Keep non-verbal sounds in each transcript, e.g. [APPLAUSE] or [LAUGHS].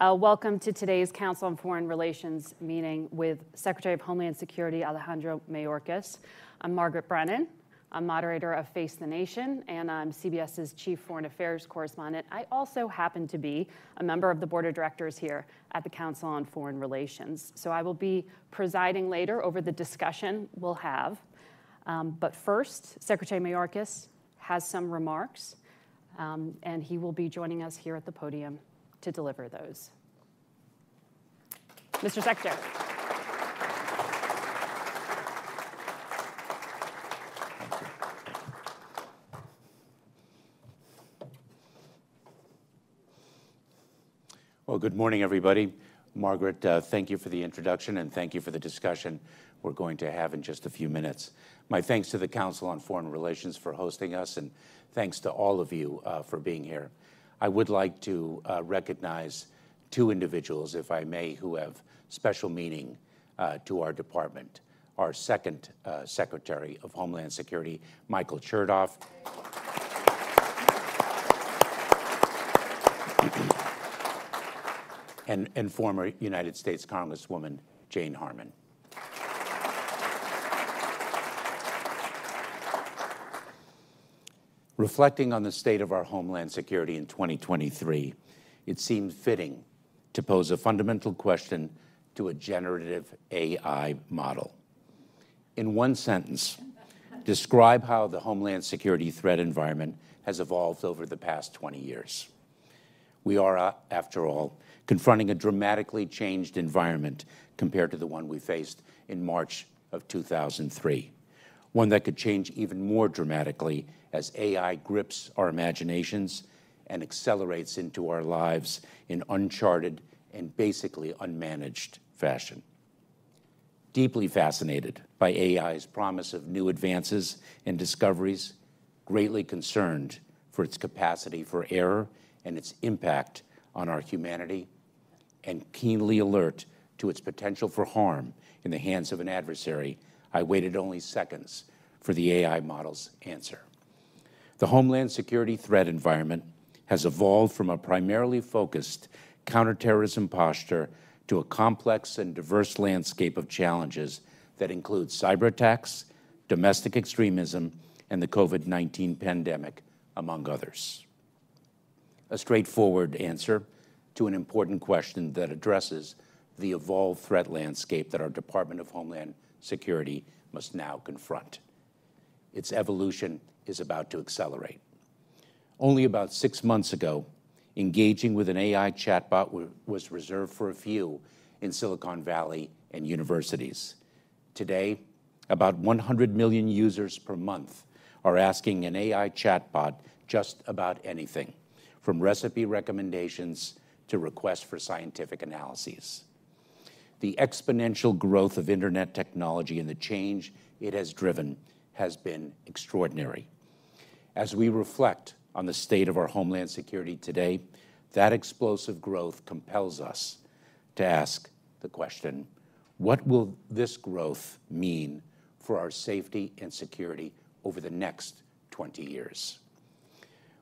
Uh, welcome to today's Council on Foreign Relations meeting with Secretary of Homeland Security Alejandro Mayorkas. I'm Margaret Brennan. I'm moderator of Face the Nation, and I'm CBS's chief foreign affairs correspondent. I also happen to be a member of the board of directors here at the Council on Foreign Relations. So I will be presiding later over the discussion we'll have. Um, but first, Secretary Mayorkas has some remarks, um, and he will be joining us here at the podium to deliver those. Mr. Secretary. Well, good morning, everybody. Margaret, uh, thank you for the introduction and thank you for the discussion we're going to have in just a few minutes. My thanks to the Council on Foreign Relations for hosting us, and thanks to all of you uh, for being here. I would like to uh, recognize two individuals, if I may, who have special meaning uh, to our department. Our second uh, Secretary of Homeland Security, Michael Chertoff. and, and former United States Congresswoman Jane Harman. Reflecting on the state of our homeland security in 2023, it seemed fitting to pose a fundamental question to a generative AI model. In one sentence, describe how the homeland security threat environment has evolved over the past 20 years. We are, uh, after all, confronting a dramatically changed environment compared to the one we faced in March of 2003, one that could change even more dramatically as AI grips our imaginations and accelerates into our lives in uncharted and basically unmanaged fashion. Deeply fascinated by AI's promise of new advances and discoveries, greatly concerned for its capacity for error and its impact on our humanity and keenly alert to its potential for harm in the hands of an adversary, I waited only seconds for the AI model's answer. The Homeland Security threat environment has evolved from a primarily focused counterterrorism posture to a complex and diverse landscape of challenges that include cyber attacks, domestic extremism, and the COVID 19 pandemic, among others. A straightforward answer to an important question that addresses the evolved threat landscape that our Department of Homeland Security must now confront. Its evolution is about to accelerate. Only about six months ago, engaging with an AI chatbot was reserved for a few in Silicon Valley and universities. Today, about 100 million users per month are asking an AI chatbot just about anything, from recipe recommendations to requests for scientific analyses. The exponential growth of internet technology and the change it has driven has been extraordinary. As we reflect on the state of our homeland security today, that explosive growth compels us to ask the question what will this growth mean for our safety and security over the next 20 years?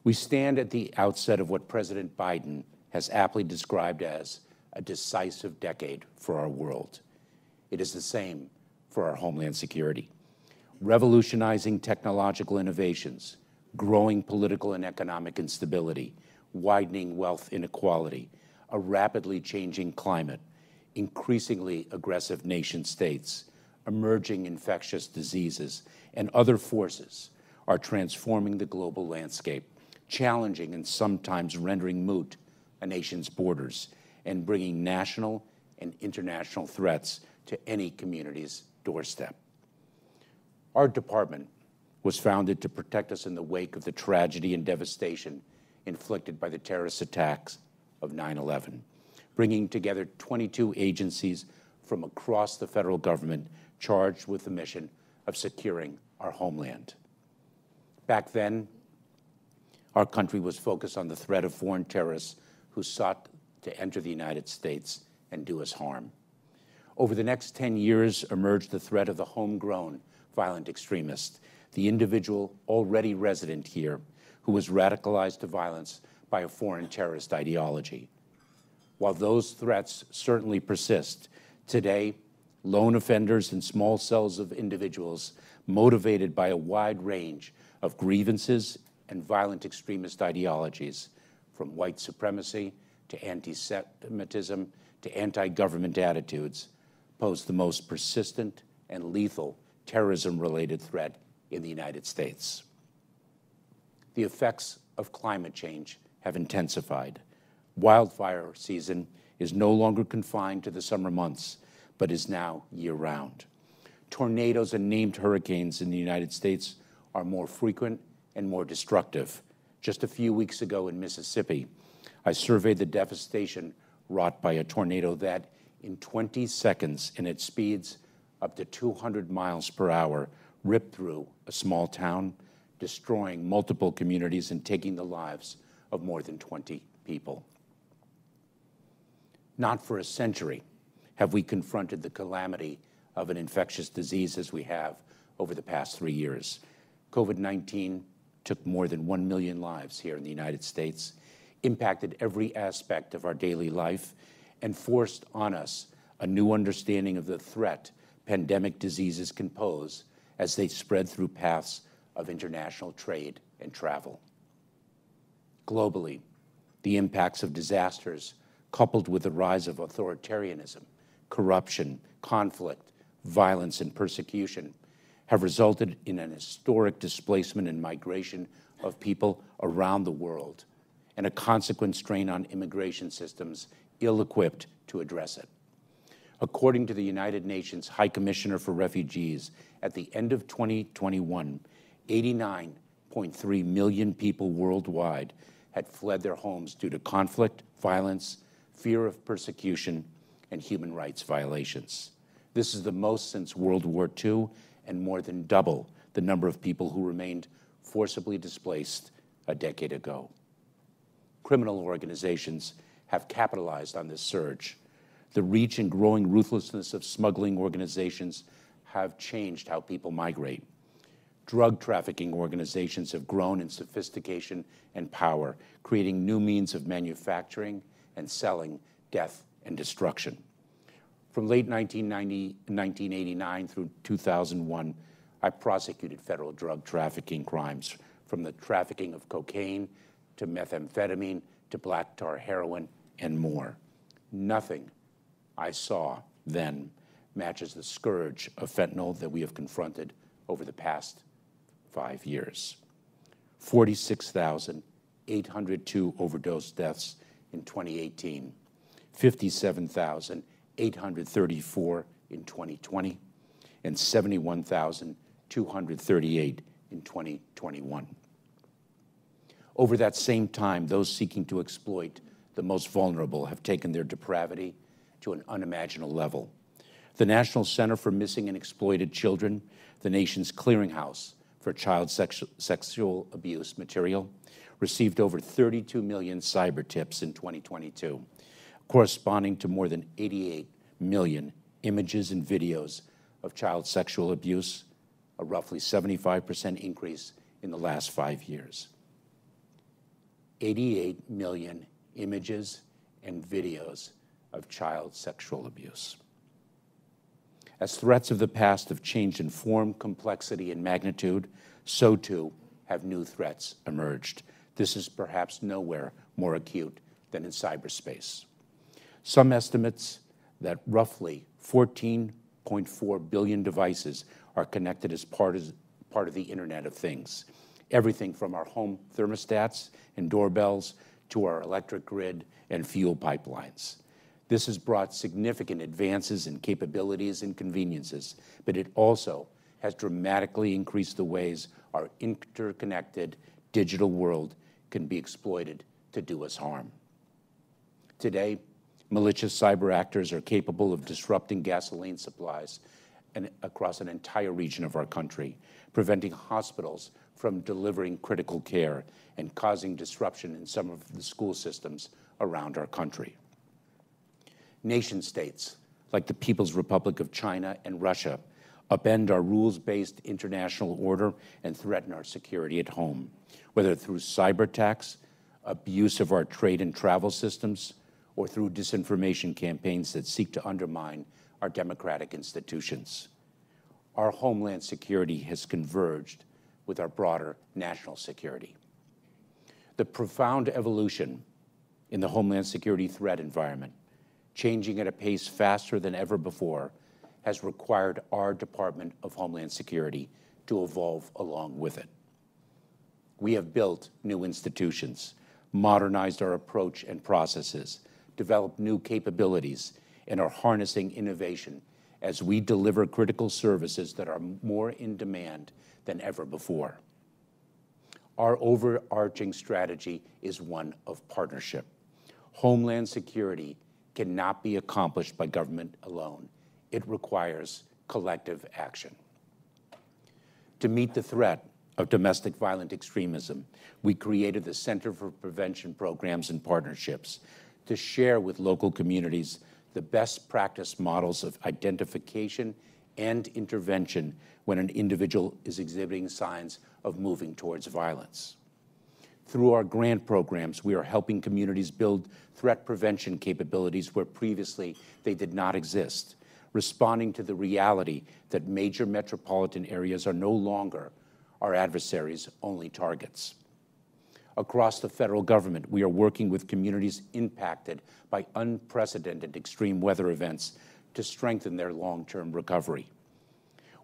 We stand at the outset of what President Biden has aptly described as a decisive decade for our world. It is the same for our homeland security. Revolutionizing technological innovations, growing political and economic instability, widening wealth inequality, a rapidly changing climate, increasingly aggressive nation states, emerging infectious diseases, and other forces are transforming the global landscape, challenging and sometimes rendering moot a nation's borders and bringing national and international threats to any community's doorstep. Our department was founded to protect us in the wake of the tragedy and devastation inflicted by the terrorist attacks of 9 11, bringing together 22 agencies from across the federal government charged with the mission of securing our homeland. Back then, our country was focused on the threat of foreign terrorists who sought to enter the United States and do us harm. Over the next 10 years emerged the threat of the homegrown violent extremist, the individual already resident here who was radicalized to violence by a foreign terrorist ideology. While those threats certainly persist, today, lone offenders and small cells of individuals motivated by a wide range of grievances and violent extremist ideologies, from white supremacy to anti-Semitism to anti-government attitudes, pose the most persistent and lethal terrorism-related threat in the United States. The effects of climate change have intensified. Wildfire season is no longer confined to the summer months, but is now year-round. Tornadoes and named hurricanes in the United States are more frequent and more destructive. Just a few weeks ago in Mississippi, I surveyed the devastation wrought by a tornado that, in 20 seconds and at speeds up to 200 miles per hour, ripped through a small town, destroying multiple communities and taking the lives of more than 20 people. Not for a century have we confronted the calamity of an infectious disease as we have over the past three years. COVID-19 took more than 1 million lives here in the United States, impacted every aspect of our daily life, and forced on us a new understanding of the threat pandemic diseases can pose as they spread through paths of international trade and travel. Globally, the impacts of disasters, coupled with the rise of authoritarianism, corruption, conflict, violence, and persecution, have resulted in an historic displacement and migration of people around the world and a consequent strain on immigration systems ill-equipped to address it. According to the United Nations High Commissioner for Refugees, at the end of 2021, 89.3 million people worldwide had fled their homes due to conflict, violence, fear of persecution, and human rights violations. This is the most since World War II and more than double the number of people who remained forcibly displaced a decade ago. Criminal organizations have capitalized on this surge. The reach and growing ruthlessness of smuggling organizations have changed how people migrate. Drug trafficking organizations have grown in sophistication and power, creating new means of manufacturing and selling death and destruction. From late 1989 through 2001, I prosecuted federal drug trafficking crimes, from the trafficking of cocaine to methamphetamine to black tar heroin and more. Nothing I saw then matches the scourge of fentanyl that we have confronted over the past five years. 46,802 overdose deaths in 2018, 57,834 in 2020, and 71,238 in 2021. Over that same time, those seeking to exploit the most vulnerable have taken their depravity to an unimaginable level. The National Center for Missing and Exploited Children, the nation's clearinghouse for child sexu sexual abuse material, received over 32 million cyber tips in 2022, corresponding to more than 88 million images and videos of child sexual abuse, a roughly 75% increase in the last five years. 88 million images and videos of child sexual abuse. As threats of the past have changed in form, complexity, and magnitude, so too have new threats emerged. This is perhaps nowhere more acute than in cyberspace. Some estimates that roughly 14.4 billion devices are connected as part of, part of the Internet of Things, everything from our home thermostats and doorbells to our electric grid and fuel pipelines. This has brought significant advances in capabilities and conveniences, but it also has dramatically increased the ways our interconnected digital world can be exploited to do us harm. Today, malicious cyber actors are capable of disrupting gasoline supplies and across an entire region of our country, preventing hospitals from delivering critical care and causing disruption in some of the school systems around our country. Nation states, like the People's Republic of China and Russia, upend our rules-based international order and threaten our security at home, whether through cyber attacks, abuse of our trade and travel systems, or through disinformation campaigns that seek to undermine our democratic institutions. Our homeland security has converged with our broader national security. The profound evolution in the homeland security threat environment, changing at a pace faster than ever before, has required our Department of Homeland Security to evolve along with it. We have built new institutions, modernized our approach and processes, developed new capabilities, and are harnessing innovation as we deliver critical services that are more in demand than ever before. Our overarching strategy is one of partnership. Homeland security cannot be accomplished by government alone. It requires collective action. To meet the threat of domestic violent extremism, we created the Center for Prevention Programs and Partnerships to share with local communities the best practice models of identification and intervention when an individual is exhibiting signs of moving towards violence. Through our grant programs, we are helping communities build threat prevention capabilities where previously they did not exist, responding to the reality that major metropolitan areas are no longer our adversaries' only targets. Across the federal government, we are working with communities impacted by unprecedented extreme weather events to strengthen their long-term recovery.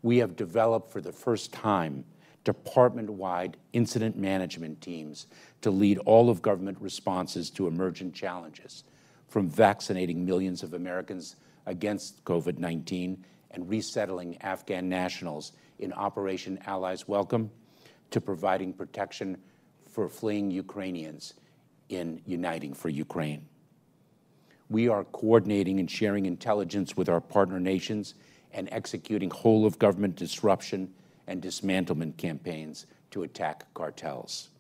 We have developed, for the first time, department-wide incident management teams to lead all of government responses to emergent challenges, from vaccinating millions of Americans against COVID-19 and resettling Afghan nationals in Operation Allies Welcome, to providing protection for fleeing Ukrainians in Uniting for Ukraine. We are coordinating and sharing intelligence with our partner nations and executing whole-of-government disruption and dismantlement campaigns to attack cartels.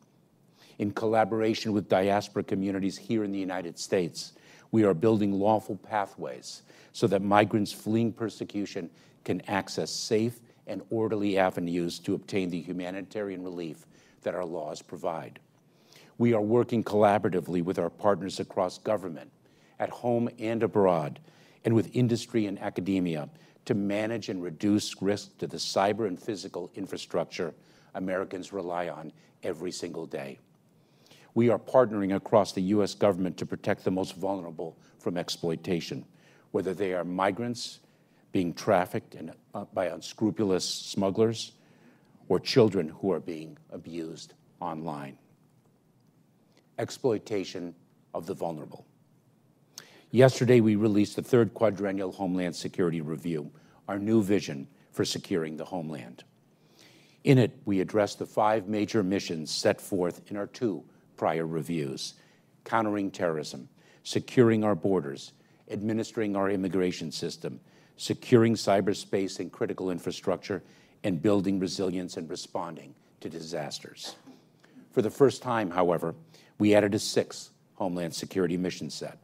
In collaboration with diaspora communities here in the United States, we are building lawful pathways so that migrants fleeing persecution can access safe and orderly avenues to obtain the humanitarian relief that our laws provide. We are working collaboratively with our partners across government, at home and abroad, and with industry and academia to manage and reduce risk to the cyber and physical infrastructure Americans rely on every single day. We are partnering across the U.S. government to protect the most vulnerable from exploitation, whether they are migrants being trafficked uh, by unscrupulous smugglers or children who are being abused online. Exploitation of the vulnerable. Yesterday, we released the third quadrennial Homeland Security Review, our new vision for securing the homeland. In it, we address the five major missions set forth in our two prior reviews countering terrorism, securing our borders, administering our immigration system, securing cyberspace and critical infrastructure, and building resilience and responding to disasters. For the first time, however, we added a sixth Homeland Security mission set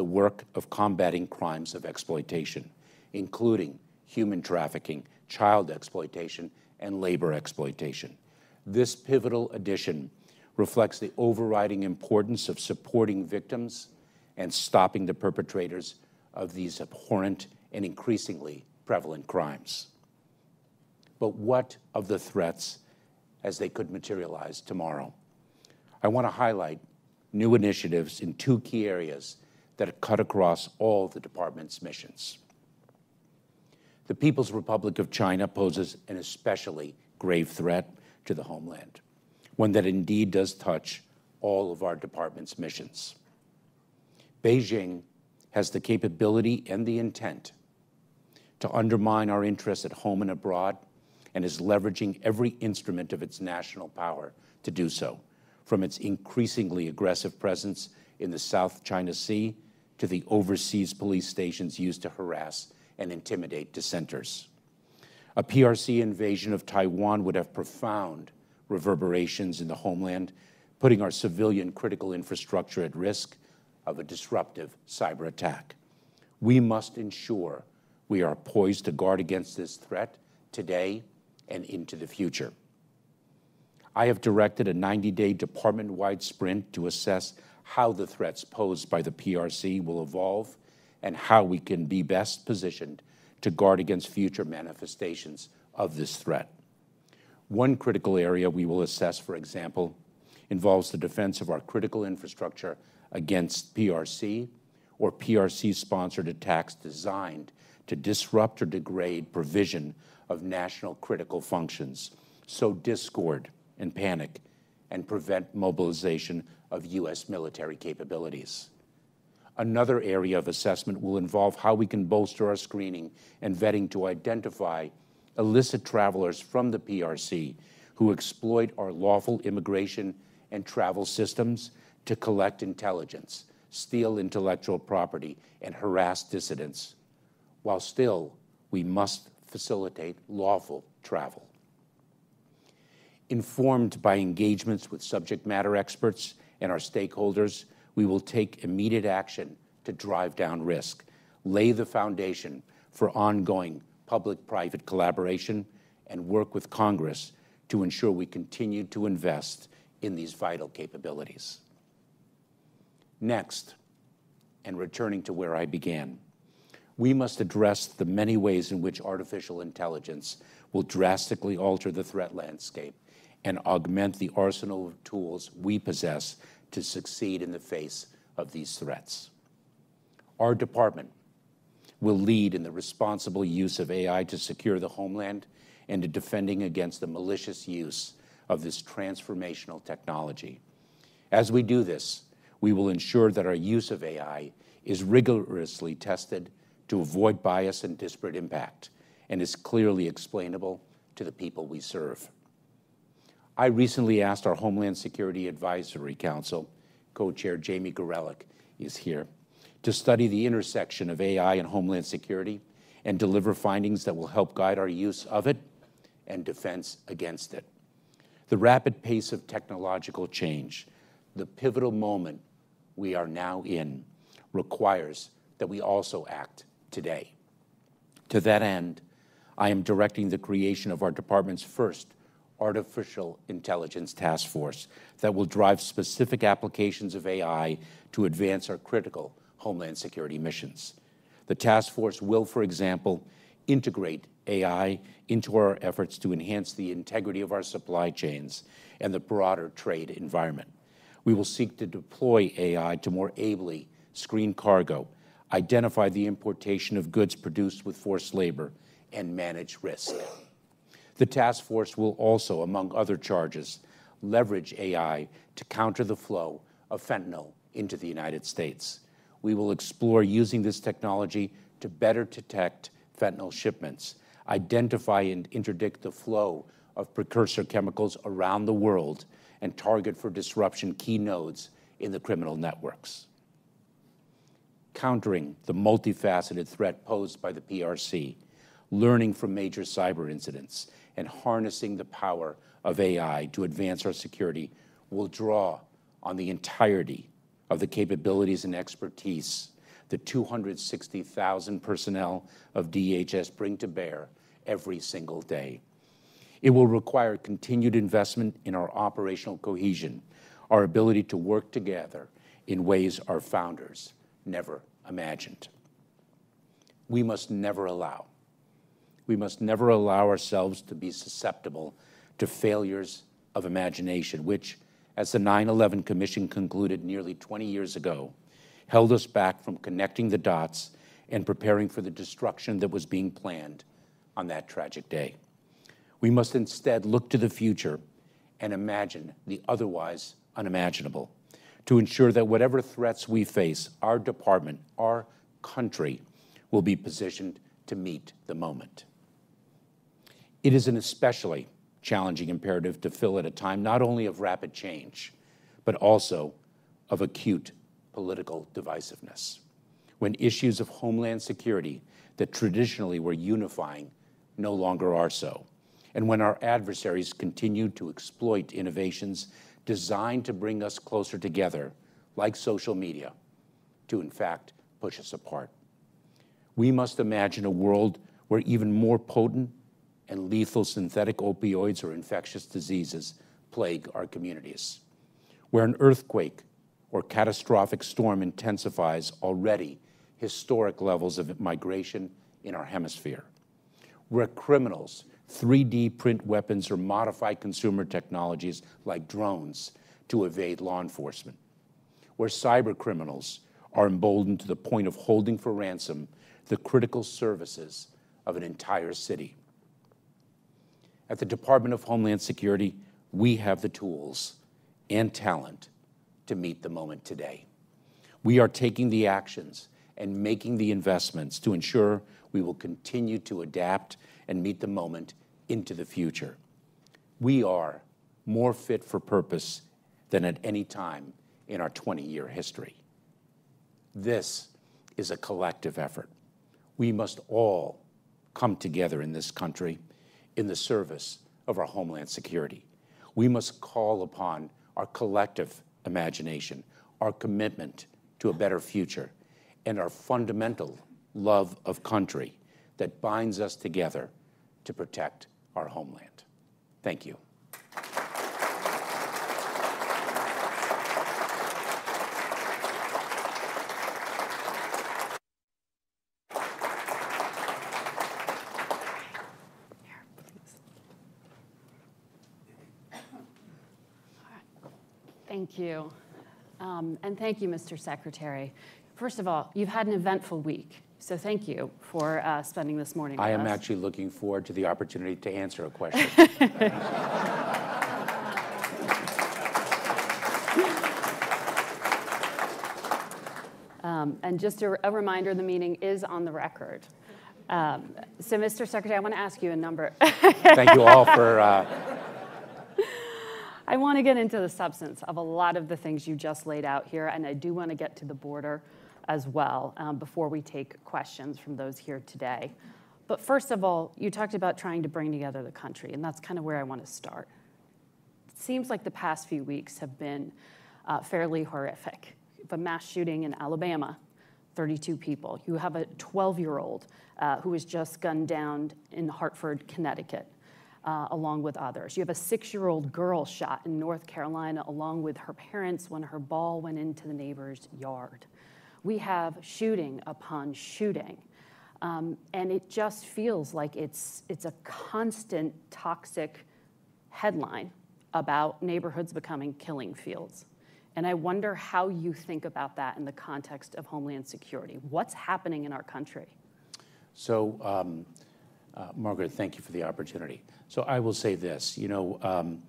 the work of combating crimes of exploitation, including human trafficking, child exploitation, and labor exploitation. This pivotal addition reflects the overriding importance of supporting victims and stopping the perpetrators of these abhorrent and increasingly prevalent crimes. But what of the threats as they could materialize tomorrow? I want to highlight new initiatives in two key areas that cut across all the department's missions. The People's Republic of China poses an especially grave threat to the homeland, one that indeed does touch all of our department's missions. Beijing has the capability and the intent to undermine our interests at home and abroad and is leveraging every instrument of its national power to do so, from its increasingly aggressive presence in the South China Sea to the overseas police stations used to harass and intimidate dissenters. A PRC invasion of Taiwan would have profound reverberations in the homeland, putting our civilian critical infrastructure at risk of a disruptive cyber attack. We must ensure we are poised to guard against this threat today and into the future. I have directed a 90 day department wide sprint to assess how the threats posed by the PRC will evolve and how we can be best positioned to guard against future manifestations of this threat. One critical area we will assess, for example, involves the defense of our critical infrastructure against PRC or PRC-sponsored attacks designed to disrupt or degrade provision of national critical functions, sow discord and panic, and prevent mobilization of U.S. military capabilities. Another area of assessment will involve how we can bolster our screening and vetting to identify illicit travelers from the PRC who exploit our lawful immigration and travel systems to collect intelligence, steal intellectual property, and harass dissidents, while still we must facilitate lawful travel. Informed by engagements with subject matter experts and our stakeholders, we will take immediate action to drive down risk, lay the foundation for ongoing public-private collaboration, and work with Congress to ensure we continue to invest in these vital capabilities. Next, and returning to where I began, we must address the many ways in which artificial intelligence will drastically alter the threat landscape and augment the arsenal of tools we possess to succeed in the face of these threats. Our department will lead in the responsible use of AI to secure the homeland and to defending against the malicious use of this transformational technology. As we do this, we will ensure that our use of AI is rigorously tested to avoid bias and disparate impact and is clearly explainable to the people we serve. I recently asked our Homeland Security Advisory Council, Co-Chair Jamie Gorelick is here, to study the intersection of AI and Homeland Security and deliver findings that will help guide our use of it and defense against it. The rapid pace of technological change, the pivotal moment we are now in, requires that we also act today. To that end, I am directing the creation of our department's first artificial intelligence task force that will drive specific applications of AI to advance our critical Homeland Security missions. The task force will, for example, integrate AI into our efforts to enhance the integrity of our supply chains and the broader trade environment. We will seek to deploy AI to more ably screen cargo, identify the importation of goods produced with forced labor, and manage risk. The task force will also, among other charges, leverage AI to counter the flow of fentanyl into the United States. We will explore using this technology to better detect fentanyl shipments, identify and interdict the flow of precursor chemicals around the world, and target for disruption key nodes in the criminal networks. Countering the multifaceted threat posed by the PRC, learning from major cyber incidents, and harnessing the power of AI to advance our security will draw on the entirety of the capabilities and expertise the 260,000 personnel of DHS bring to bear every single day. It will require continued investment in our operational cohesion, our ability to work together in ways our founders never imagined. We must never allow, we must never allow ourselves to be susceptible to failures of imagination, which, as the 9/11 Commission concluded nearly 20 years ago, held us back from connecting the dots and preparing for the destruction that was being planned on that tragic day. We must instead look to the future and imagine the otherwise unimaginable to ensure that whatever threats we face, our department, our country, will be positioned to meet the moment. It is an especially challenging imperative to fill at a time not only of rapid change, but also of acute political divisiveness, when issues of homeland security that traditionally were unifying no longer are so, and when our adversaries continue to exploit innovations designed to bring us closer together, like social media, to in fact push us apart. We must imagine a world where even more potent and lethal synthetic opioids or infectious diseases plague our communities, where an earthquake or catastrophic storm intensifies already historic levels of migration in our hemisphere, where criminals 3D print weapons or modify consumer technologies like drones to evade law enforcement, where cyber criminals are emboldened to the point of holding for ransom the critical services of an entire city. At the Department of Homeland Security, we have the tools and talent to meet the moment today. We are taking the actions and making the investments to ensure we will continue to adapt and meet the moment into the future. We are more fit for purpose than at any time in our 20-year history. This is a collective effort. We must all come together in this country in the service of our homeland security. We must call upon our collective imagination, our commitment to a better future, and our fundamental love of country that binds us together to protect our homeland. Thank you. Thank you. Um, and thank you, Mr. Secretary. First of all, you've had an eventful week, so thank you for uh, spending this morning I am us. actually looking forward to the opportunity to answer a question. [LAUGHS] Um, and just a, a, reminder, the meeting is on the record. Um, so, Mr. Secretary, I want to ask you a number. Thank you all for. Uh... I want to get into the substance of a lot of the things you just laid out here, and I do want to get to the border as well um, before we take questions from those here today. But first of all, you talked about trying to bring together the country, and that's kind of where I want to start. It seems like the past few weeks have been uh, fairly horrific. A mass shooting in Alabama, 32 people. You have a 12 year old uh, who was just gunned down in Hartford, Connecticut. Uh, along with others. You have a six year old girl shot in North Carolina along with her parents when her ball went into the neighbor's yard we have shooting upon shooting. Um, and it just feels like it's, it's a constant toxic headline about neighborhoods becoming killing fields. And I wonder how you think about that in the context of Homeland Security. What's happening in our country? So, um, uh, Margaret, thank you for the opportunity. So, I will say this you know, um,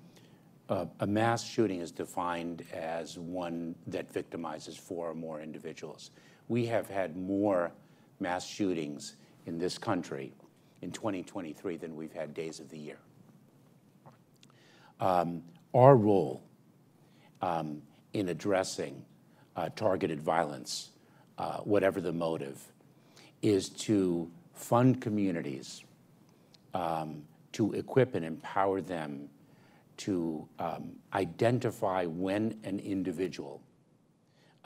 a mass shooting is defined as one that victimizes four or more individuals. We have had more mass shootings in this country in 2023 than we've had days of the year. Um, our role um, in addressing uh, targeted violence, uh, whatever the motive, is to fund communities, um, to equip and empower them to um, identify when an individual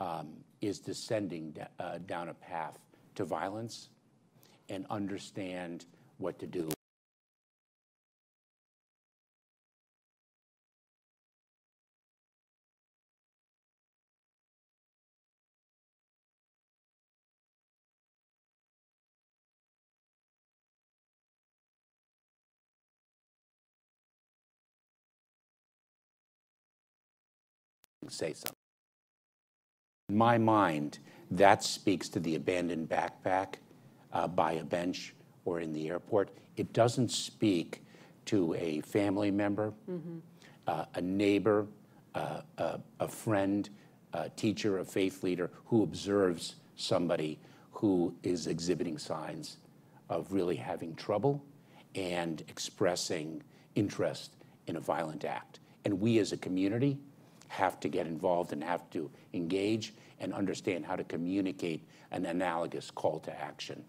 um, is descending uh, down a path to violence and understand what to do. Say something. In my mind, that speaks to the abandoned backpack uh, by a bench or in the airport. It doesn't speak to a family member, mm-hmm. uh, a neighbor, uh, a, a, friend, a teacher, a faith leader who observes somebody who is exhibiting signs of really having trouble and expressing interest in a violent act. And we as a community have to get involved and have to engage and understand how to communicate an analogous call to action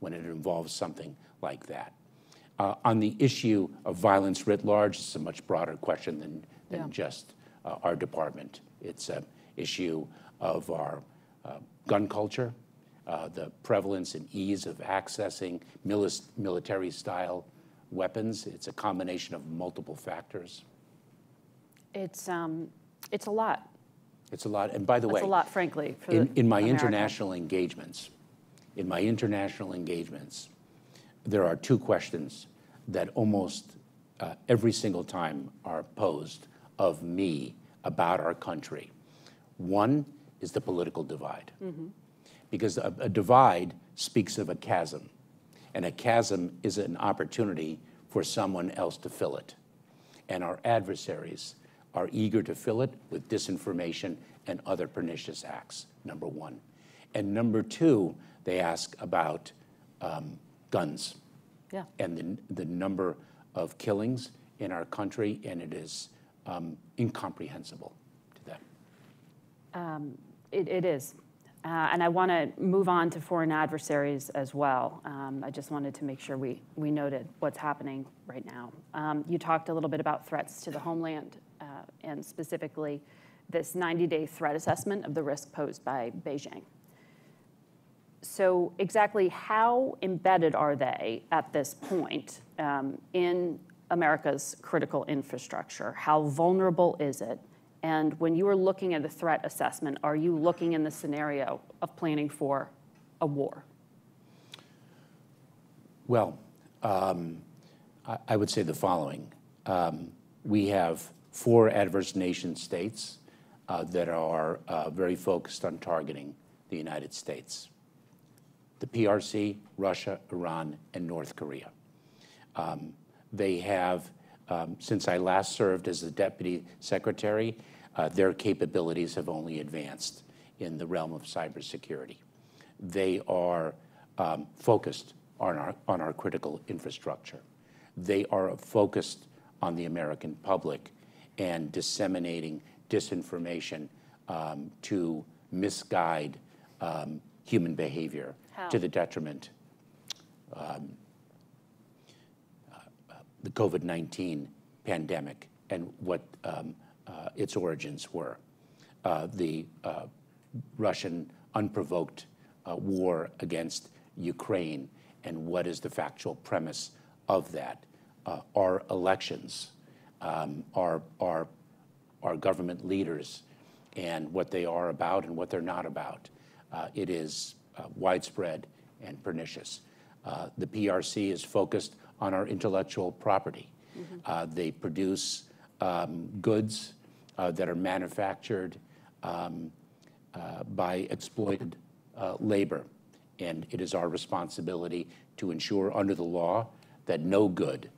when it involves something like that. Uh, on the issue of violence writ large, it's a much broader question than, than yeah. just uh, our department. It's an issue of our uh, gun culture, uh, the prevalence and ease of accessing military style weapons. It's a combination of multiple factors. It's, um, it's a lot. It's a lot. And by the way, That's a lot, frankly, in, in my America. international engagements, in my international engagements, there are two questions that almost uh, every single time are posed of me about our country. One is the political divide, because a, a divide speaks of a chasm, and a chasm is an opportunity for someone else to fill it. And our adversaries are eager to fill it with disinformation and other pernicious acts, number one. And number two, they ask about um, guns Yeah. and the, the number of killings in our country, and it is um, incomprehensible to them. It, it is. Uh, and I want to move on to foreign adversaries as well. Um, I just wanted to make sure we, we noted what's happening right now. Um, you talked a little bit about threats to the homeland and specifically this 90 day threat assessment of the risk posed by Beijing. So, exactly how embedded are they at this point um, in America's critical infrastructure? How vulnerable is it? And when you are looking at a threat assessment, are you looking in the scenario of planning for a war? Well, um, I, I would say the following. Um, we have four adverse nation states uh, that are uh, very focused on targeting the United States the PRC, Russia, Iran, and North Korea. Um, they have, um, since I last served as the deputy secretary, uh, their capabilities have only advanced in the realm of cybersecurity. They are um, focused on our, on our critical infrastructure. They are focused on the American public and disseminating disinformation um, to misguide um, human behavior How? to the detriment the COVID 19 pandemic and what um, uh, its origins were. Uh, the uh, Russian unprovoked uh, war against Ukraine and what is the factual premise of that. Uh, our elections, um, our, our, our government leaders, and what they are about and what they're not about. Uh, it is uh, widespread and pernicious. Uh, the PRC is focused on our intellectual property. Uh, they produce um, goods uh, that are manufactured um, uh, by exploited uh, labor. And it is our responsibility to ensure under the law that no good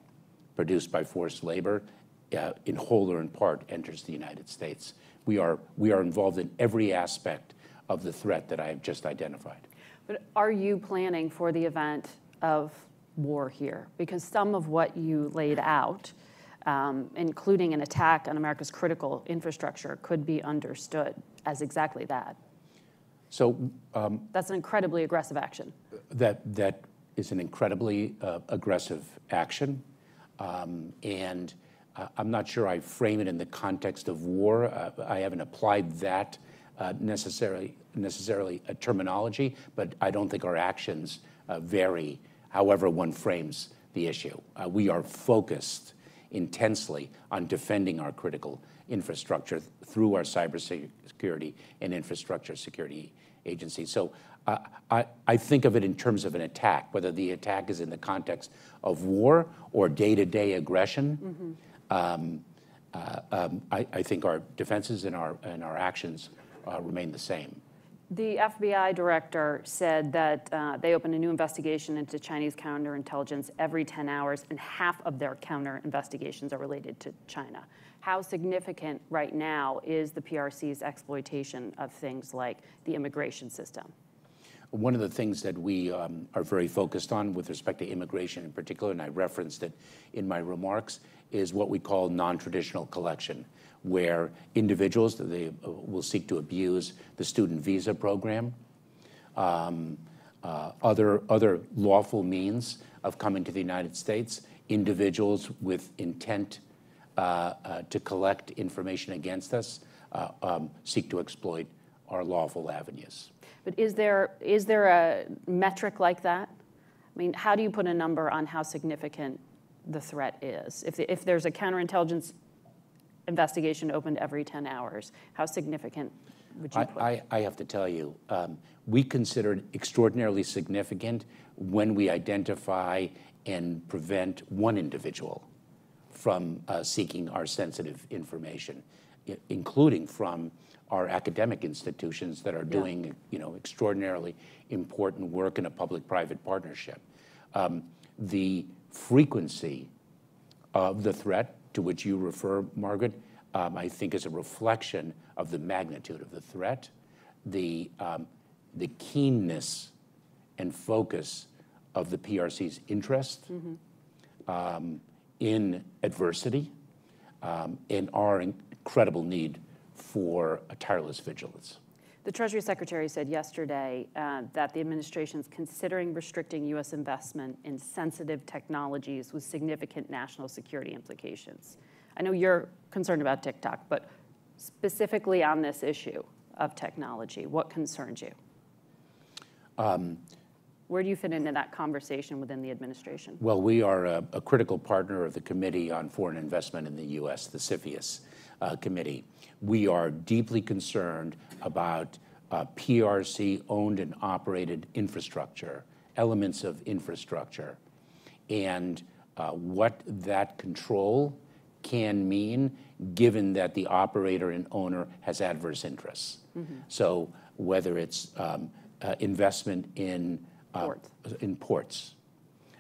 produced by forced labor in whole or in part enters the United States. We are, we are involved in every aspect of the threat that I have just identified. But are you planning for the event of war here? Because some of what you laid out, um, including an attack on America's critical infrastructure, could be understood as exactly that. So That's an incredibly aggressive action. that, that is an incredibly uh, aggressive action. Um, and uh, I'm not sure I frame it in the context of war. Uh, I haven't applied that uh, necessarily, necessarily a terminology, but I don't think our actions uh, vary however one frames the issue. Uh, we are focused intensely on defending our critical infrastructure through our cybersecurity and infrastructure security agency. So uh, I, I think of it in terms of an attack, whether the attack is in the context of war or day-to-day aggression. Um, uh, um, I, I think our defenses and our, and our actions uh, remain the same. The FBI director said that uh, they open a new investigation into Chinese counterintelligence every 10 hours, and half of their counter investigations are related to China. How significant right now is the PRC's exploitation of things like the immigration system? One of the things that we um, are very focused on with respect to immigration in particular, and I referenced it in my remarks, is what we call non-traditional collection, where individuals they uh, will seek to abuse the student visa program, um, uh, other other lawful means of coming to the United States, individuals with intent uh, uh, to collect information against us uh, um, seek to exploit our lawful avenues. But is there, is there a metric like that? I mean, how do you put a number on how significant the threat is? If, if there's a counterintelligence investigation opened every 10 hours. How significant would you I, put? I, I have to tell you, um, we consider it extraordinarily significant when we identify and prevent one individual from uh, seeking our sensitive information, including from our academic institutions that are doing, you know, extraordinarily important work in a public-private partnership. Um, the frequency of the threat to which you refer, Margaret, um, I think is a reflection of the magnitude of the threat, the, um, the keenness and focus of the PRC's interest um, in adversity, um, and our incredible need for a tireless vigilance. The Treasury Secretary said yesterday uh, that the administration is considering restricting U.S. investment in sensitive technologies with significant national security implications. I know you're concerned about TikTok, but specifically on this issue of technology, what concerns you? Where do you fit into that conversation within the administration? Well, we are a, a critical partner of the Committee on Foreign Investment in the U.S., the CFIUS Committee. We are deeply concerned about uh, PRC-owned and operated infrastructure, elements of infrastructure, and uh, what that control can mean given that the operator and owner has adverse interests. So whether it's um, uh, investment in uh, Ports. in ports,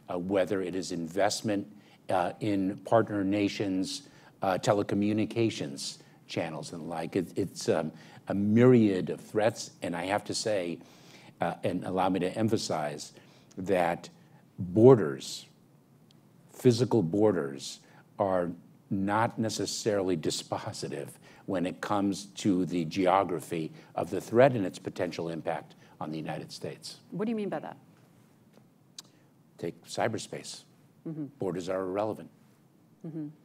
uh, whether it is investment uh, in partner nations' uh, telecommunications channels and the like. It, it's um, a myriad of threats, and I have to say, uh, and allow me to emphasize, that borders, physical borders, are not necessarily dispositive when it comes to the geography of the threat and its potential impact on the United States. What do you mean by that? Take cyberspace. Borders are irrelevant.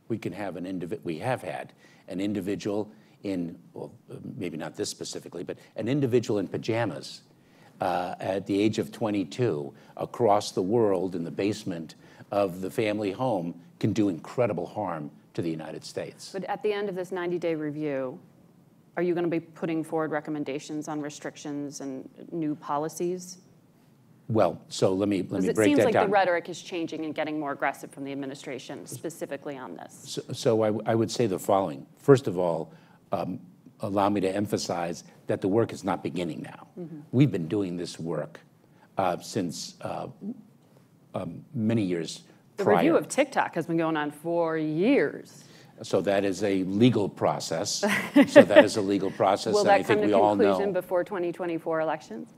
We can have an individ, we have had an individual in, well, maybe not this specifically, but an individual in pajamas uh, at the age of 22 across the world in the basement of the family home can do incredible harm to the United States. But at the end of this 90-day review, are you going to be putting forward recommendations on restrictions and new policies? Well, so let me, let me it seems that like the rhetoric is changing and getting more aggressive from the administration, specifically on this. So- So I, I would say the following. First of all, um, allow me to emphasize that the work is not beginning now. We've been doing this work uh, since uh, um, many years The prior. review of TikTok has been going on for years. So that is a legal process. [LAUGHS] So that is a legal process, Will and I that come think to we all conclusion know. before 2024 elections?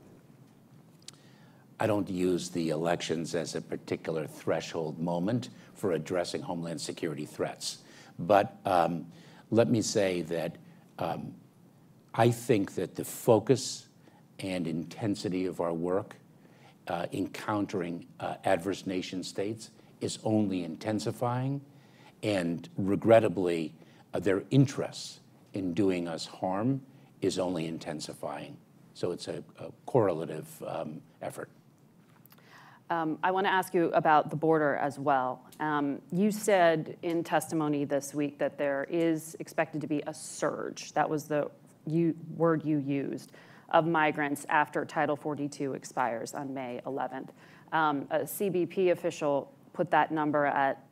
I don't use the elections as a particular threshold moment for addressing homeland security threats. But um, let me say that um, I think that the focus and intensity of our work uh, in countering uh, adverse nation states is only intensifying, and regrettably, uh, their interests in doing us harm is only intensifying. So it's a, a correlative um, effort. Um, I want to ask you about the border as well. Um, You said in testimony this week that there is expected to be a surge, that was the you- word you used, of migrants after Title 42 expires on May 11th. Um, A CBP official put that number at,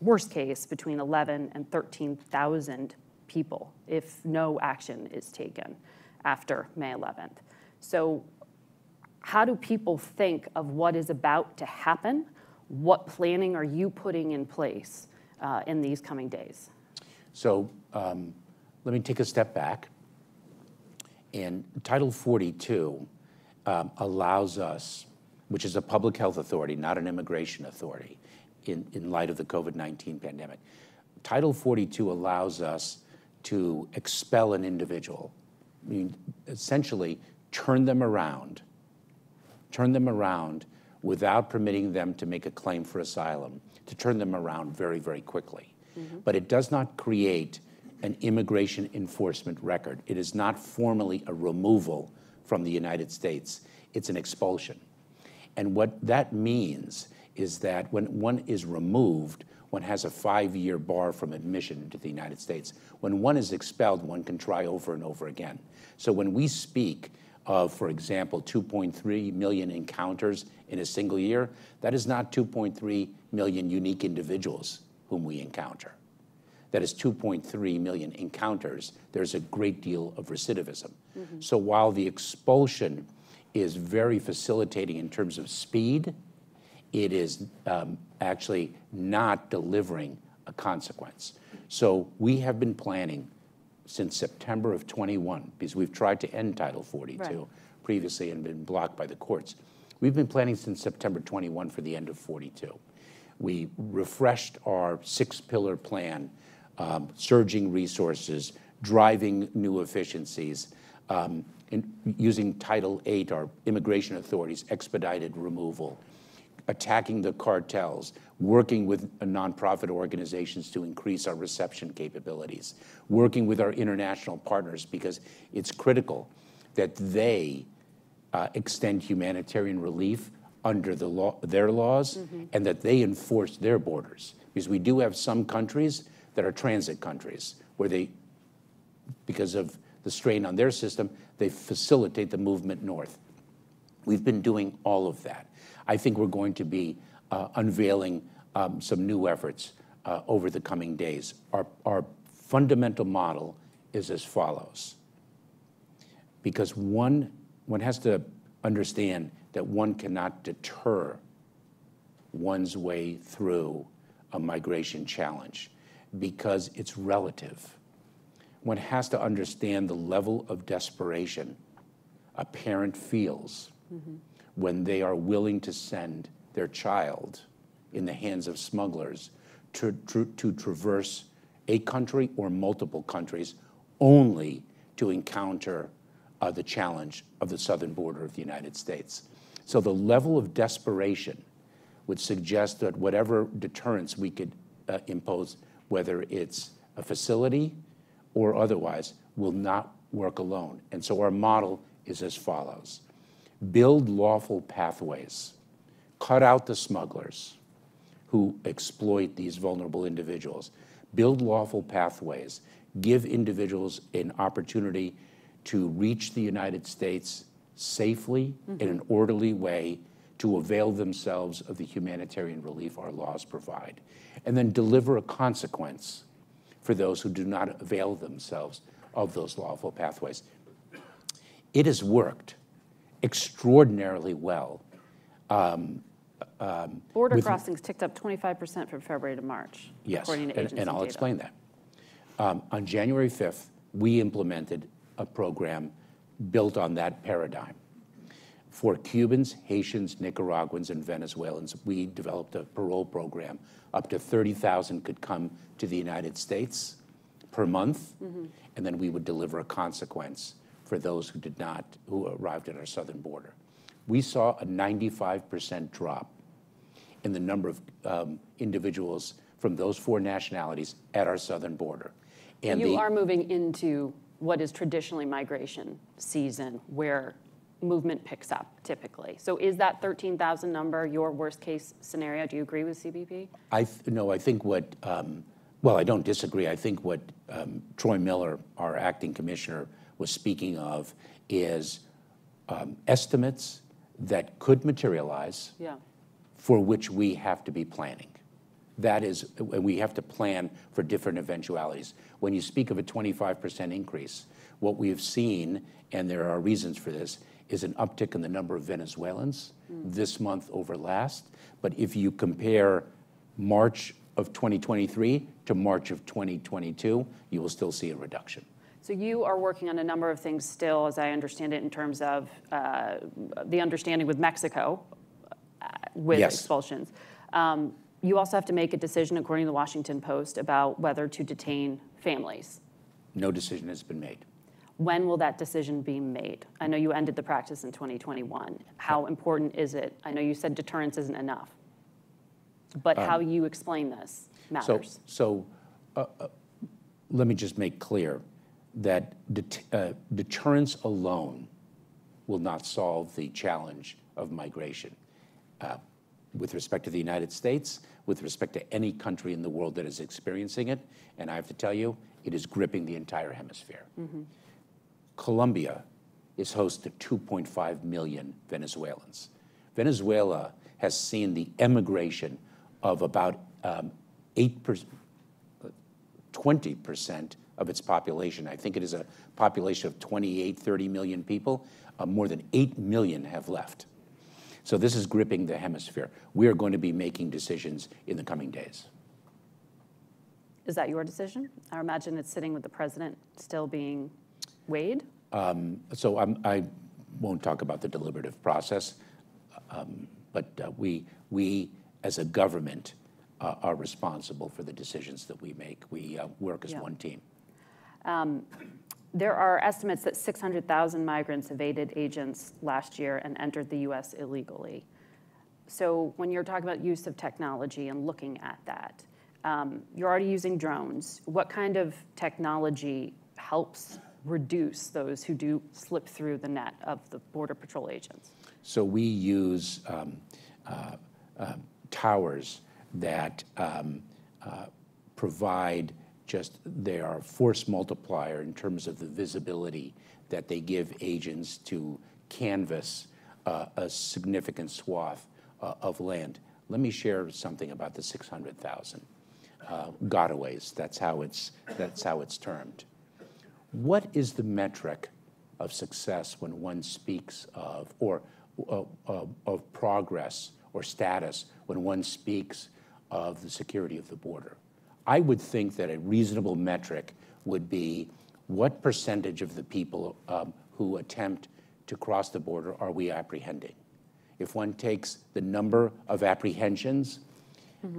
worst case, between 11 and 13,000 people if no action is taken after May 11th. So how do people think of what is about to happen? What planning are you putting in place uh, in these coming days? So um, let me take a step back. And Title 42 um, allows us, which is a public health authority, not an immigration authority, in, in light of the COVID 19 pandemic. Title 42 allows us to expel an individual, I mean, essentially turn them around, turn them around without permitting them to make a claim for asylum, to turn them around very, very quickly. Mm-hmm. But it does not create an immigration enforcement record. It is not formally a removal from the United States, it's an expulsion. And what that means is that when one is removed, one has a five-year bar from admission into the United States. When one is expelled, one can try over and over again. So when we speak of, for example, 2.3 million encounters in a single year, that is not 2.3 million unique individuals whom we encounter. That is 2.3 million encounters. There's a great deal of recidivism. Mm-hmm. So while the expulsion is very facilitating in terms of speed, it is um, actually not delivering a consequence. So we have been planning since September of 21, because we've tried to end Title 42 Right. previously and been blocked by the courts. We've been planning since September 21 for the end of 42. We refreshed our six-pillar plan, um, surging resources, driving new efficiencies, um, in using Title 8, our immigration authorities, expedited removal, attacking the cartels, working with nonprofit organizations to increase our reception capabilities, working with our international partners because it's critical that they uh, extend humanitarian relief under the law, their laws and that they enforce their borders. Because we do have some countries that are transit countries where they, because of the strain on their system, they facilitate the movement north. We've been doing all of that. I think we're going to be uh, unveiling um, some new efforts uh, over the coming days. Our, our fundamental model is as follows. Because one, one has to understand that one cannot deter one's way through a migration challenge because it's relative. One has to understand the level of desperation a parent feels when they are willing to send their child in the hands of smugglers to, to, to traverse a country or multiple countries only to encounter uh, the challenge of the southern border of the United States. So the level of desperation would suggest that whatever deterrence we could uh, impose, whether it's a facility or otherwise, will not work alone. And so our model is as follows build lawful pathways, cut out the smugglers who exploit these vulnerable individuals, build lawful pathways, give individuals an opportunity to reach the United States safely mm-hmm. in an orderly way to avail themselves of the humanitarian relief our laws provide, and then deliver a consequence for those who do not avail themselves of those lawful pathways. It has worked extraordinarily well. Border With- crossings ticked up 25% from February to March, Yes, according to and- agency and I'll data. explain that. Um, On January 5th, we implemented a program built on that paradigm. For Cubans, Haitians, Nicaraguans, and Venezuelans, we developed a parole program. Up to 30,000 could come to the United States per month, Mm-hmm. and then we would deliver a consequence for those who did not, who arrived at our southern border. We saw a 95% drop in the number of um, individuals from those four nationalities at our southern border. And You the- are moving into what is traditionally migration season, where movement picks up typically. So is that 13,000 number your worst-case scenario? Do you agree with CBP? I, th- no, I think what, um, well, I don't disagree. I think what um, Troy Miller, our acting commissioner, was speaking of is um, estimates that could materialize Yeah. for which we have to be planning. That is, we have to plan for different eventualities. When you speak of a 25% increase, what we have seen, and there are reasons for this, is an uptick in the number of Venezuelans this month over last. But if you compare March of 2023 to March of 2022, you will still see a reduction. So you are working on a number of things still, as I understand it, in terms of uh, the understanding with Mexico uh, with Yes. expulsions. Um, You also have to make a decision, according to the Washington Post, about whether to detain families. No decision has been made. When will that decision be made? I know you ended the practice in 2021. How important is it? I know you said deterrence isn't enough, but how you explain this So, matters. so uh, uh, let me just make clear that det- uh, deterrence alone will not solve the challenge of migration. Uh, with respect to the United States, with respect to any country in the world that is experiencing it. And I have to tell you, it is gripping the entire hemisphere. Colombia is host to 2.5 million Venezuelans. Venezuela has seen the emigration of about um, 8%, 20% of its population. I think it is a population of 28, 30 million people. Uh, more than 8 million have left. So this is gripping the hemisphere. We are going to be making decisions in the coming days. Is that your decision? I imagine it's sitting with the president still being weighed. Um, so I'm, I won't talk about the deliberative process, um, but uh, we, we as a government uh, are responsible for the decisions that we make. We uh, work as Yeah. one team. There are estimates that 600,000 migrants evaded agents last year and entered the U.S. illegally. So when you're talking about use of technology and looking at that, um, you're already using drones. What kind of technology helps reduce those who do slip through the net of the Border Patrol agents? So we use um, uh, uh, towers that um, uh, provide just, they are a force multiplier in terms of the visibility that they give agents to canvas uh, a significant swath uh, of land. Let me share something about the 600,000 uh, gotaways. That's how it's, that's how it's termed. What is the metric of success when one speaks of, or of progress or status when one speaks of the security of the border? I would think that a reasonable metric would be what percentage of the people um, who attempt to cross the border are we apprehending? If one takes the number of apprehensions,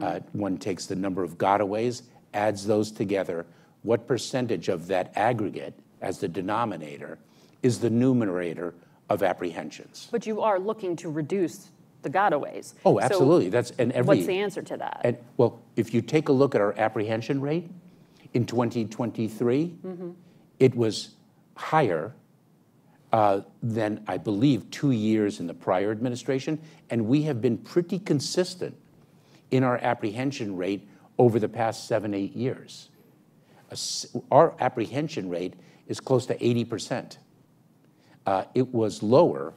uh, one takes the number of gotaways, adds those together, what percentage of that aggregate as the denominator is the numerator of apprehensions? But you are looking to reduce the gotaways. Oh, So absolutely. That's and every. What's the answer to that? And, well, if you take a look at our apprehension rate in 2023, it was higher uh, than, I believe, two years in the prior administration, and we have been pretty consistent in our apprehension rate over the past seven, eight years. Our apprehension rate is close to 80%. Uh, It was lower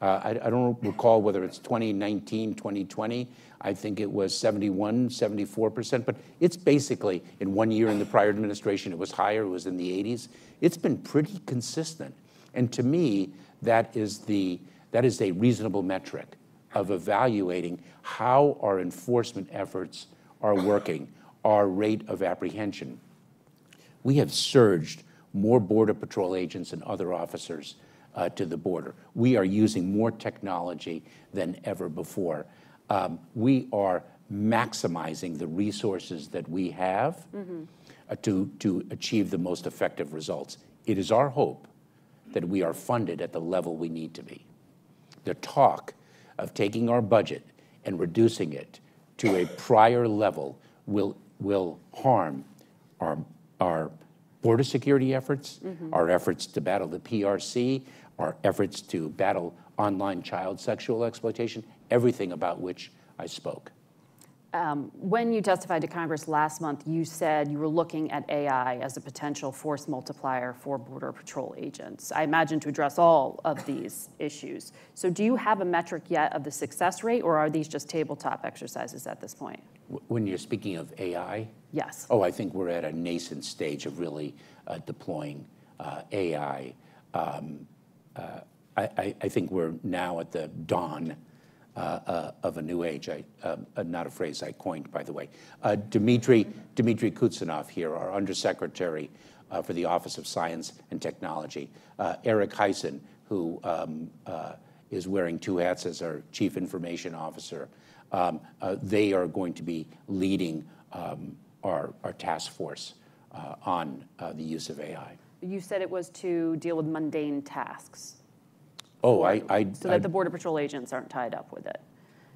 Uh, I I don't recall whether it's 2019, 2020. I think it was 71, 74%, but it's basically, in one year in the prior administration, it was higher, it was in the 80s. It's been pretty consistent. And to me, that is the, that is a reasonable metric of evaluating how our enforcement efforts are working, our rate of apprehension. We have surged more Border Patrol agents and other officers uh, to the border. We are using more technology than ever before. Um, we are maximizing the resources that we have uh, to, to achieve the most effective results. It is our hope that we are funded at the level we need to be. The talk of taking our budget and reducing it to a prior level will, will harm our, our border security efforts, our efforts to battle the PRC, our efforts to battle online child sexual exploitation, everything about which I spoke. When you testified to Congress last month, you said you were looking at AI as a potential force multiplier for Border Patrol agents. I imagine to address all of these issues. So do you have a metric yet of the success rate, or are these just tabletop exercises at this point? When you're speaking of AI, Yes. Oh, I think we're at a nascent stage of really uh, deploying uh, AI. Um, I, I, I think we're now at the dawn uh, uh, of a new age. I, uh, not a phrase I coined, by the way. Uh, Dmitry, Dmitry Kusnezov here, our undersecretary uh, for the Office of Science and Technology. Uh, Eric Hysen, who um, uh, is wearing two hats as our chief information officer. Um, uh, they are going to be leading um, our, our task force uh, on uh, the use of AI. You said it was to deal with mundane tasks, Oh, I, I, so that the Border Patrol agents aren't tied up with it.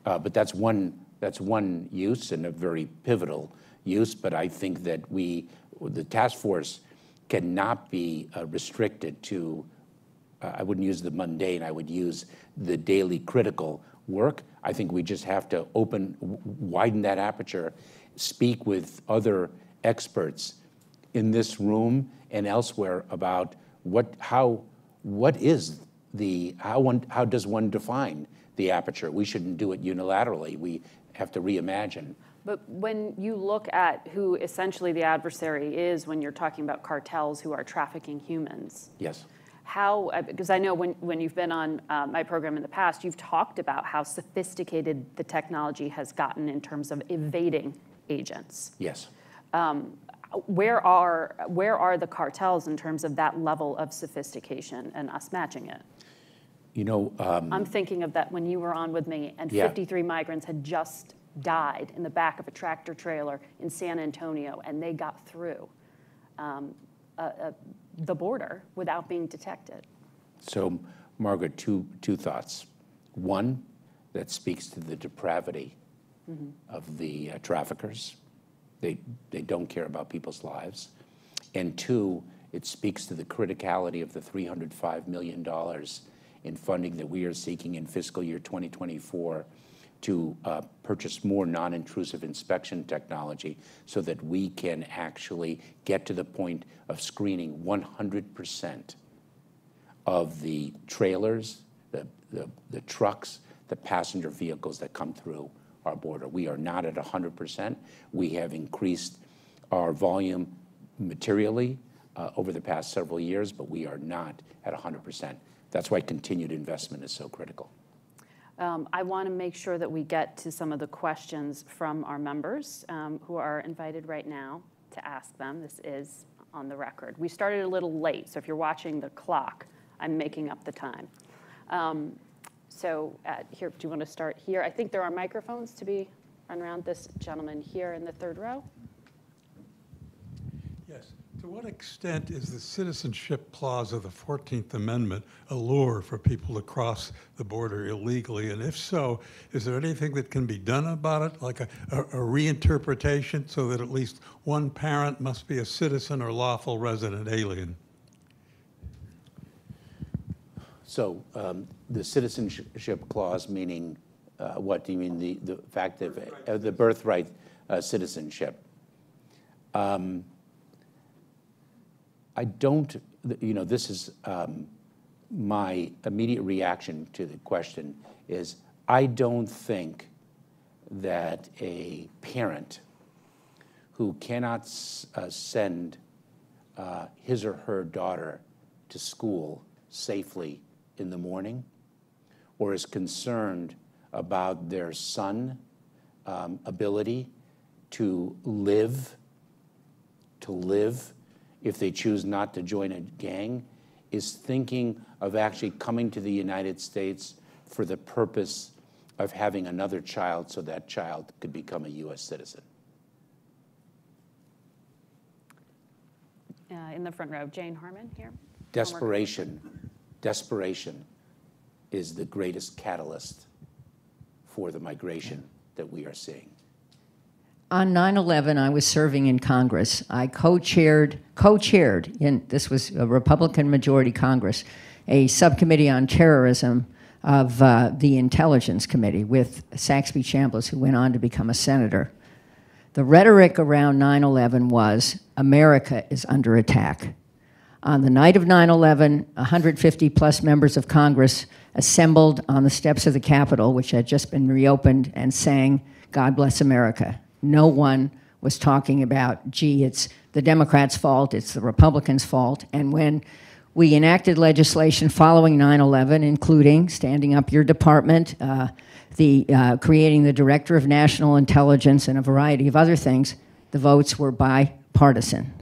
uh, but that's one, that's one use and a very pivotal use. But I think that we, the task force cannot be uh, restricted to, uh, I wouldn't use the mundane, I would use the daily critical work. I think we just have to open, widen that aperture, speak with other experts in this room and elsewhere about what, how, what is the, how one, how does one define the aperture? We shouldn't do it unilaterally. We have to reimagine. But when you look at who essentially the adversary is when you're talking about cartels who are trafficking humans, Yes. how, because I know when, when you've been on uh, my program in the past, you've talked about how sophisticated the technology has gotten in terms of evading agents. Yes. Where are, where are the cartels in terms of that level of sophistication and us matching it? You know, um, I'm thinking of that when you were on with me and Yeah. 53 migrants had just died in the back of a tractor trailer in San Antonio and they got through um, uh, uh, the border without being detected. So, Margaret, two, two thoughts. One, that speaks to the depravity of the uh, traffickers. They, they don't care about people's lives. And two, it speaks to the criticality of the $305 million in funding that we are seeking in fiscal year 2024 to uh, purchase more non-intrusive inspection technology so that we can actually get to the point of screening 100% of the trailers, the, the, the trucks, the passenger vehicles that come through our border. We are not at 100%. We have increased our volume materially uh, over the past several years, but we are not at 100%. That's why continued investment is so critical. Um, I want to make sure that we get to some of the questions from our members um, who are invited right now to ask them. This is on the record. We started a little late, so if you're watching the clock, I'm making up the time. Um, So uh, here, do you want to start here? I think there are microphones to be run around this gentleman here in the third row. Yes. To what extent is the citizenship clause of the 14th Amendment a lure for people to cross the border illegally? And if so, is there anything that can be done about it, like a, a, a reinterpretation so that at least one parent must be a citizen or lawful resident alien? So um, the citizenship clause, meaning uh, what? Do you mean the, the fact of uh, the birthright uh, citizenship? Um, I don't, you know, this is um, my immediate reaction to the question is I don't think that a parent who cannot uh, send uh, his or her daughter to school safely in the morning or is concerned about their son um, ability to live to live if they choose not to join a gang is thinking of actually coming to the United States for the purpose of having another child so that child could become a U.S. citizen. Uh, In the front row, Jane Harman here. Desperation, desperation is the greatest catalyst for the migration that we are seeing. On 9/11, I was serving in Congress. I co-chaired, co-chaired in this was a Republican majority Congress, a subcommittee on terrorism of uh, the Intelligence Committee with Saxby Chambliss, who went on to become a senator. The rhetoric around 9/11 was America is under attack. On the night of 9 11, 150 plus members of Congress assembled on the steps of the Capitol, which had just been reopened, and sang, God Bless America. No one was talking about, gee, it's the Democrats' fault, it's the Republicans' fault. And when we enacted legislation following 9 11, including standing up your department, uh, the, uh, creating the Director of National Intelligence, and a variety of other things, the votes were bipartisan.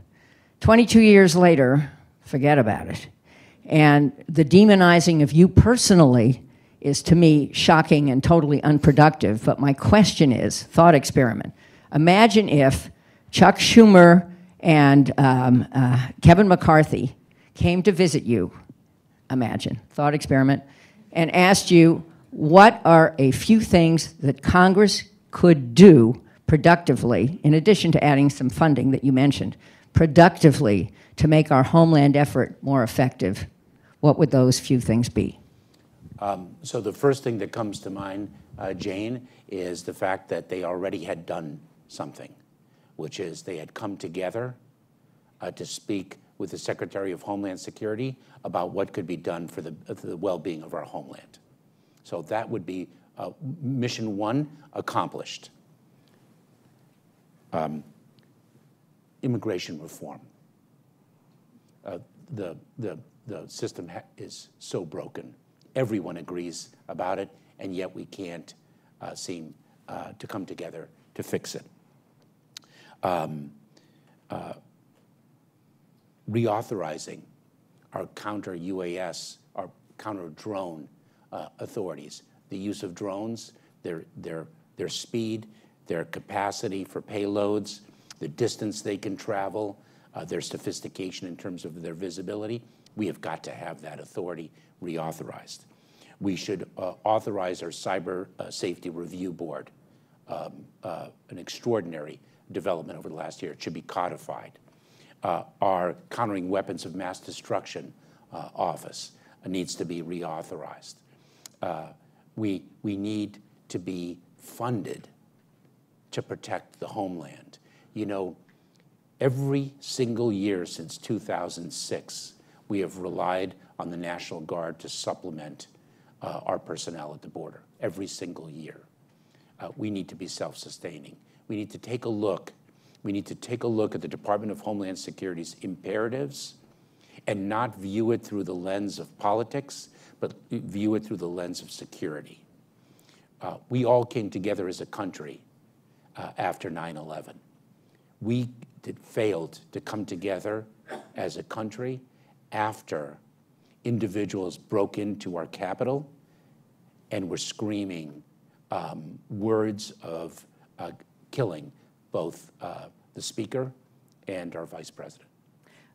22 years later, forget about it. And the demonizing of you personally is to me shocking and totally unproductive. But my question is thought experiment. Imagine if Chuck Schumer and um, uh, Kevin McCarthy came to visit you, imagine, thought experiment, and asked you what are a few things that Congress could do productively, in addition to adding some funding that you mentioned, productively to make our homeland effort more effective, what would those few things be? Um, so the first thing that comes to mind, uh, Jane, is the fact that they already had done something, which is they had come together uh, to speak with the Secretary of Homeland Security about what could be done for the, for the well-being of our homeland. So that would be uh, mission one accomplished. Um, immigration reform. Uh, the, the, the system is so broken. Everyone agrees about it, and yet we can't uh, seem uh, to come together to fix it. Um, uh, reauthorizing our counter UAS, our counter drone uh, authorities. The use of drones, their, their, their speed, their capacity for payloads, the distance they can travel, uh, their sophistication in terms of their visibility. We have got to have that authority reauthorized. We should uh, authorize our Cyber uh, Safety Review Board, um, uh, an extraordinary development over the last year. It should be codified. Uh, our Countering Weapons of Mass Destruction uh, Office needs to be reauthorized. we, we need to be funded to protect the homeland. You know, every single year since 2006, we have relied on the National Guard to supplement uh, our personnel at the border every single year. Uh, we need to be self-sustaining. We need to take a look. We need to take a look at the Department of Homeland Security's imperatives and not view it through the lens of politics, but view it through the lens of security. Uh, we all came together as a country uh, after 9-11. We failed to come together as a country after individuals broke into our Capitol and were screaming um, words of uh, killing both uh, the Speaker and our Vice President.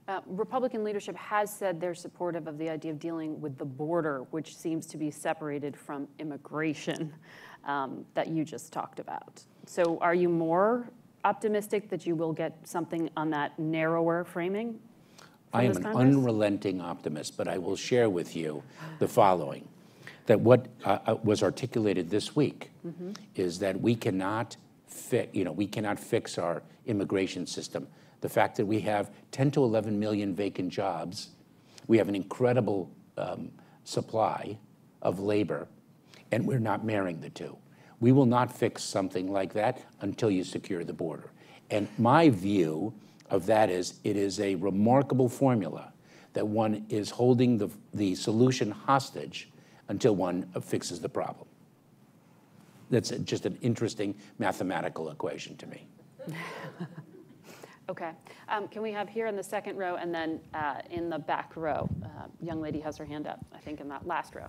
Uh, Republican leadership has said they're supportive of the idea of dealing with the border, which seems to be separated from immigration um, that you just talked about. So are you more optimistic that you will get something on that narrower framing? I am an unrelenting optimist, but I will share with you the following. That what uh, uh was articulated this week Mm-hmm. is that we cannot fi- you know, we cannot fix our immigration system. The fact that we have 10 to 11 million vacant jobs, we have an incredible um, supply of labor, and we're not marrying the two. We will not fix something like that until you secure the border. And my view of that is it is a remarkable formula that one is holding the, the solution hostage until one fixes the problem. That's just an interesting mathematical equation to me. [LAUGHS] Okay. Um, Can we have here in the second row and then uh, in the back row? uh, Young lady has her hand up, I think in that last row.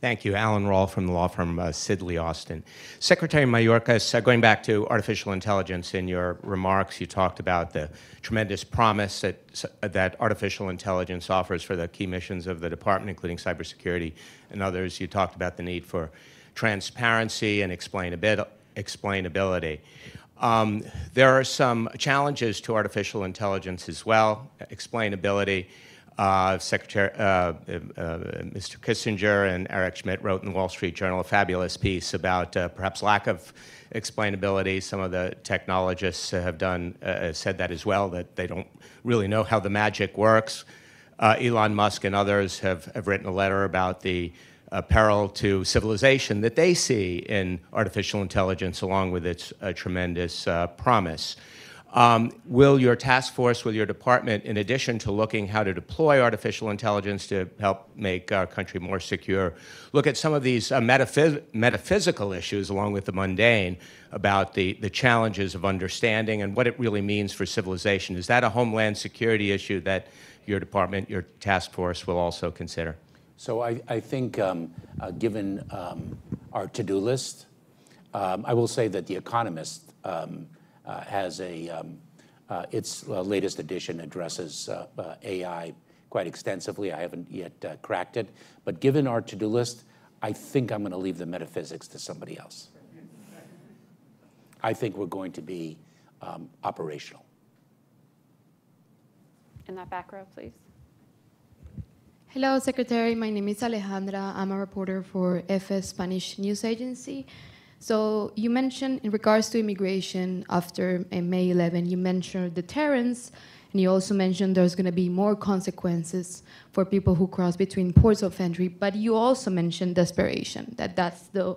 Thank you. Alan Raul from the law firm uh, Sidley Austin. Secretary Mayorkas, uh, going back to artificial intelligence, in your remarks, you talked about the tremendous promise that, that artificial intelligence offers for the key missions of the department, including cybersecurity and others. You talked about the need for transparency and explainability. Um, there are some challenges to artificial intelligence as well, explainability. Uh, Secretary, uh, uh, Mr. Kissinger and Eric Schmidt wrote in the Wall Street Journal a fabulous piece about perhaps lack of explainability. Some of the technologists have done said that as well, that they don't really know how the magic works. Elon Musk and others have, have written a letter about the uh, peril to civilization that they see in artificial intelligence, along with its uh, tremendous uh, promise. Um, will your task force, will your department, in addition to looking how to deploy artificial intelligence to help make our country more secure, look at some of these uh, metaphys- metaphysical issues, along with the mundane, about the, the challenges of understanding and what it really means for civilization? Is that a homeland security issue that your department, your task force, will also consider? So I, I think, um, uh, given um, our to-do list, um, I will say that The Economist um, has a, um, uh, its uh, latest edition addresses uh, uh, AI quite extensively. I haven't yet uh, cracked it. But given our to-do list, I think I'm going to leave the metaphysics to somebody else. I think we're going to be um, operational. In that back row, please. Hello, Secretary. My name is Alejandra. I'm a reporter for EFE Spanish News Agency. So you mentioned in regards to immigration after uh, May 11, you mentioned deterrence, and you also mentioned there's going to be more consequences for people who cross between ports of entry. But you also mentioned desperation, that that's the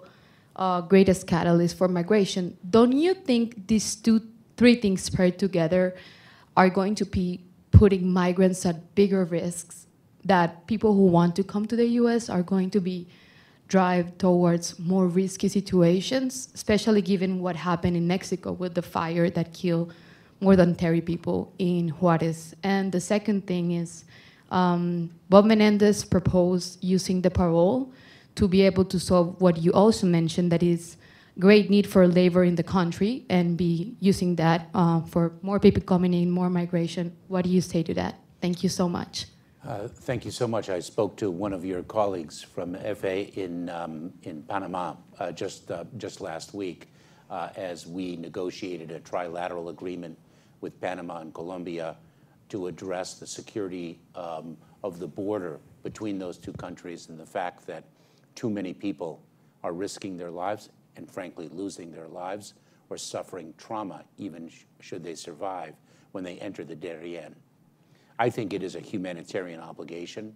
uh, greatest catalyst for migration. Don't you think these two, three things paired together are going to be putting migrants at bigger risks? That people who want to come to the U.S. are going to be drive towards more risky situations, especially given what happened in Mexico with the fire that killed more than 30 people in Juarez. And the second thing is, um, Bob Menendez proposed using the parole to be able to solve what you also mentioned, that is great need for labor in the country, and be using that uh, for more people coming in, more migration. What do you say to that? Thank you so much. Uh, thank you so much. I spoke to one of your colleagues from EFE in, um, in Panama uh, just, uh, just last week uh, as we negotiated a trilateral agreement with Panama and Colombia to address the security um, of the border between those two countries and the fact that too many people are risking their lives and, frankly, losing their lives or suffering trauma, even sh should they survive, when they enter the Darien. I think it is a humanitarian obligation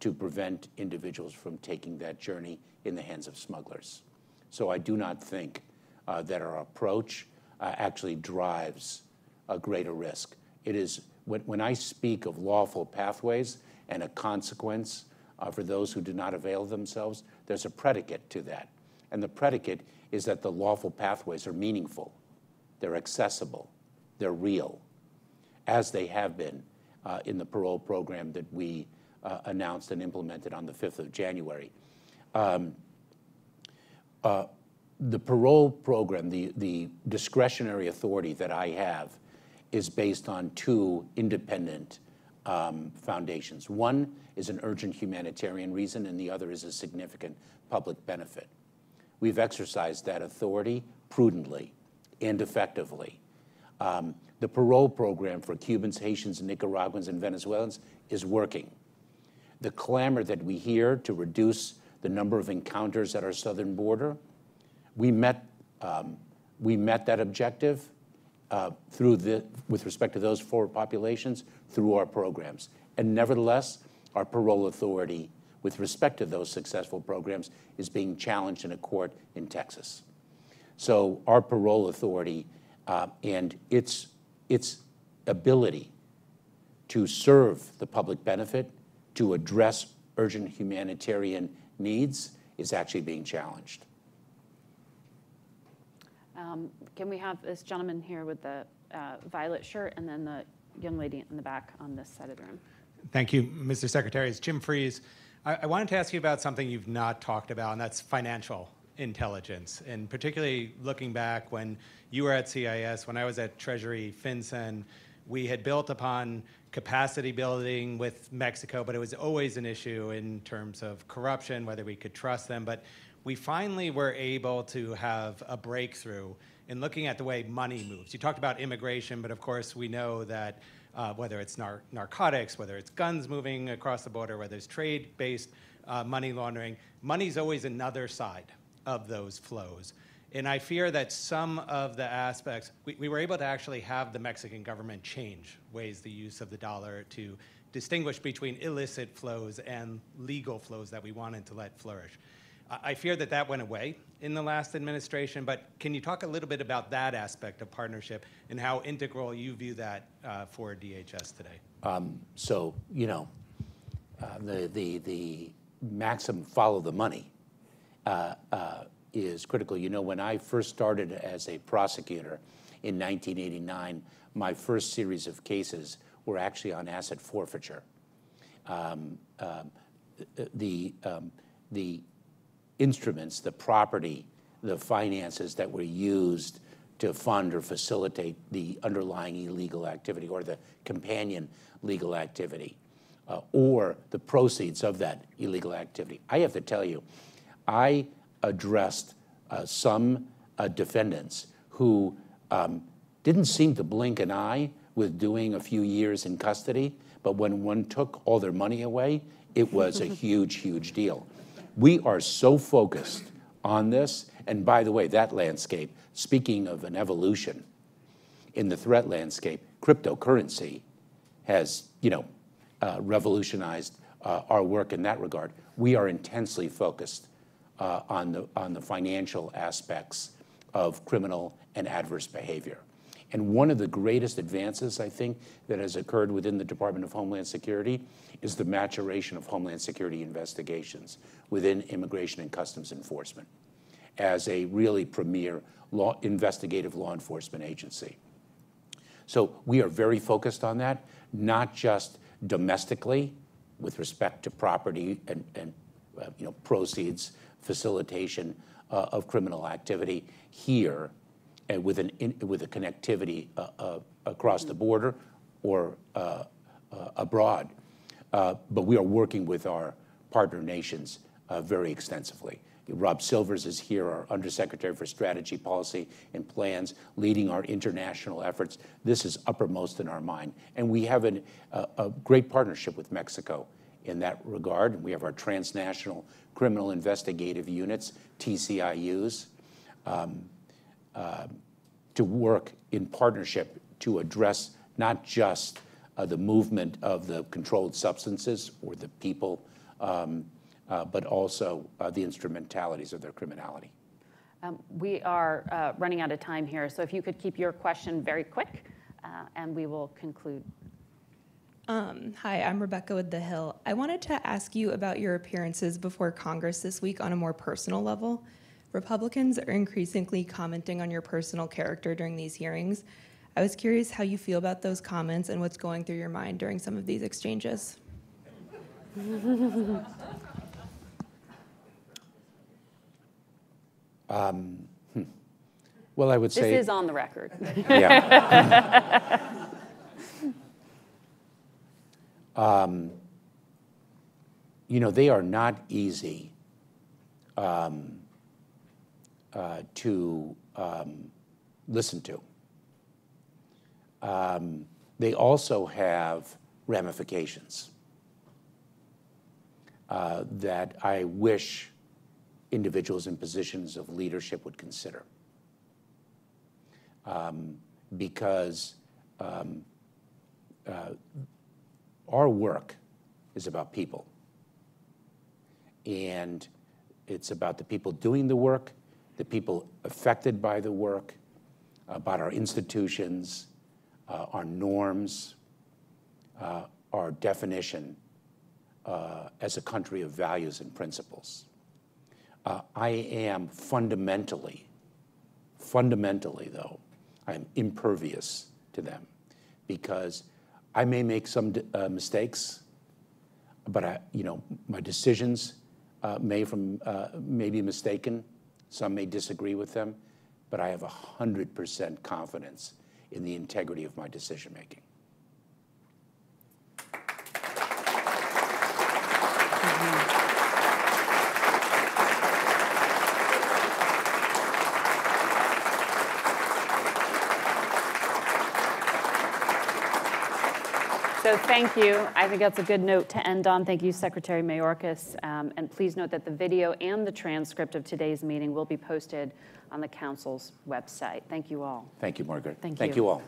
to prevent individuals from taking that journey in the hands of smugglers. So I do not think uh, that our approach uh, actually drives a greater risk. It is when, when, I speak of lawful pathways and a consequence uh, for those who do not avail themselves, there's a predicate to that. And the predicate is that the lawful pathways are meaningful, they're accessible, they're real, as they have been uh, in the parole program that we uh, announced and implemented on the 5th of January. Um, uh, the parole program, the, the discretionary authority that I have, is based on two independent um, foundations. One is an urgent humanitarian reason, and the other is a significant public benefit. We've exercised that authority prudently and effectively. Um, the parole program for Cubans, Haitians, Nicaraguans, and Venezuelans is working. The clamor that we hear to reduce the number of encounters at our southern border, we met, um, we met that objective uh, through the, with respect to those four populations through our programs. And nevertheless, our parole authority with respect to those successful programs is being challenged in a court in Texas. So our parole authority uh, and its, its ability to serve the public benefit, to address urgent humanitarian needs, is actually being challenged. Um, can we have this gentleman here with the uh, violet shirt and then the young lady in the back on this side of the room? Thank you, Mr. Secretary. It's Jim Freis. I, I wanted to ask you about something you've not talked about, and that's financial intelligence, and particularly looking back when you were at CIS, when I was at Treasury FinCEN, we had built upon capacity building with Mexico, but it was always an issue in terms of corruption, whether we could trust them. But we finally were able to have a breakthrough in looking at the way money moves. You talked about immigration, but of course we know that uh, whether it's nar narcotics, whether it's guns moving across the border, whether it's trade-based uh, money laundering, money's always another side of those flows. And I fear that some of the aspects, we, we, were able to actually have the Mexican government change ways the use of the dollar to distinguish between illicit flows and legal flows that we wanted to let flourish. I fear that that went away in the last administration, but can you talk a little bit about that aspect of partnership and how integral you view that uh, for DHS today? Um, so, you know, uh, the, the, the maxim follow the money uh, uh, is critical. You know, when I first started as a prosecutor in 1989, my first series of cases were actually on asset forfeiture. Um, um, the, um, the instruments, the property, the finances that were used to fund or facilitate the underlying illegal activity or the companion legal activity uh, or the proceeds of that illegal activity. I have to tell you, I addressed uh, some uh, defendants who um, didn't seem to blink an eye with doing a few years in custody, but when one took all their money away, it was a [LAUGHS] huge, huge deal. We are so focused on this, and by the way, that landscape, speaking of an evolution in the threat landscape, cryptocurrency has, you know, uh, revolutionized uh, our work in that regard. We are intensely focused on the on the financial aspects of criminal and adverse behavior. And one of the greatest advances, I think, that has occurred within the Department of Homeland Security is the maturation of Homeland Security investigations within Immigration and Customs Enforcement as a really premier law, investigative law enforcement agency. So we are very focused on that, not just domestically with respect to property and, and uh, you know, proceeds, facilitation uh, of criminal activity here and with, an in, with a connectivity uh, uh, across the border or uh, uh, abroad. Uh, but we are working with our partner nations uh, very extensively. Rob Silvers is here, our Undersecretary for Strategy, Policy, and Plans, leading our international efforts. This is uppermost in our mind. And we have an, a great partnership with Mexico in that regard. We have our transnational criminal investigative units, TCIUs, um, uh, to work in partnership to address not just uh, the movement of the controlled substances or the people, um, uh, but also uh, the instrumentalities of their criminality. Um, we are uh, running out of time here, so if you could keep your question very quick, uh, and we will conclude. Um, hi, I'm Rebecca with The Hill. I wanted to ask you about your appearances before Congress this week on a more personal level. Republicans are increasingly commenting on your personal character during these hearings. I was curious how you feel about those comments and what's going through your mind during some of these exchanges. [LAUGHS] Um, hmm. Well, I would say. This is on the record. [LAUGHS] Yeah. [LAUGHS] um, you know, they are not easy um, uh, to um, listen to. Um, they also have ramifications uh, that I wish individuals in positions of leadership would consider. Um, because um, uh, our work is about people. And it's about the people doing the work, the people affected by the work, about our institutions, uh, our norms, uh, our definition uh, as a country of values and principles. Uh, I am fundamentally, fundamentally though, I am impervious to them because I may make some uh, mistakes, but I, you know, my decisions uh, may from uh, may be mistaken. Some may disagree with them, but I have hundred percent confidence in the integrity of my decision making. So thank you. I think that's a good note to end on. Thank you, Secretary Mayorkas. Um, and please note that the video and the transcript of today's meeting will be posted on the council's website. Thank you all. Thank you, Margaret. Thank Thank you. you all.